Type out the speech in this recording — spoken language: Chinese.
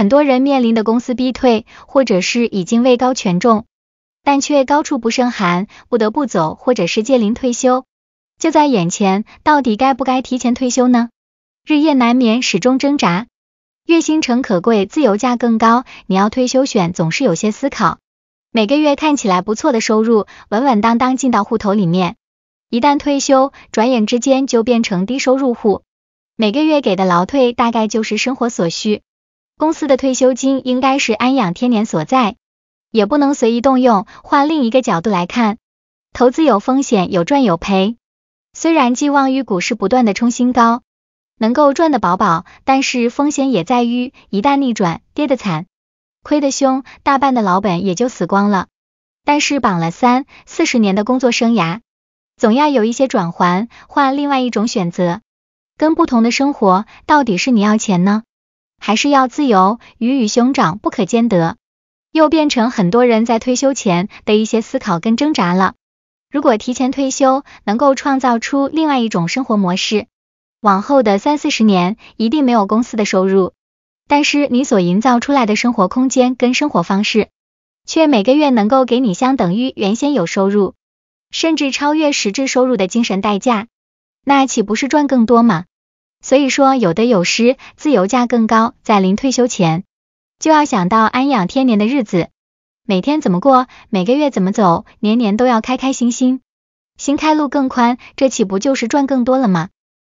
很多人面临的公司逼退，或者是已经位高权重，但却高处不胜寒，不得不走，或者是届龄退休，就在眼前，到底该不该提前退休呢？日夜难眠，始终挣扎。月薪诚可贵，自由价更高，你要退休选，总是有些思考。每个月看起来不错的收入，稳稳当当进到户头里面，一旦退休，转眼之间就变成低收入户。每个月给的劳退大概就是生活所需，公司的退休金应该是安养天年所在，也不能随意动用。换另一个角度来看，投资有风险，有赚有赔。虽然寄望于股市不断的冲新高，能够赚得饱饱，但是风险也在于一旦逆转，跌得惨，亏得凶，大半的老本也就死光了。但是绑了三四十年的工作生涯，总要有一些转环，换另外一种选择。跟不同的生活，到底是你要钱呢，还是要自由？鱼与熊掌不可兼得，又变成很多人在退休前的一些思考跟挣扎了。如果提前退休，能够创造出另外一种生活模式，往后的三四十年一定没有公司的收入，但是你所营造出来的生活空间跟生活方式，却每个月能够给你相等于原先有收入，甚至超越实质收入的精神代价，那岂不是赚更多吗？所以说，有得有失，自由价更高。在临退休前，就要想到安养天年的日子，每天怎么过，每个月怎么走，年年都要开开心心，心开路更宽，这岂不就是赚更多了吗？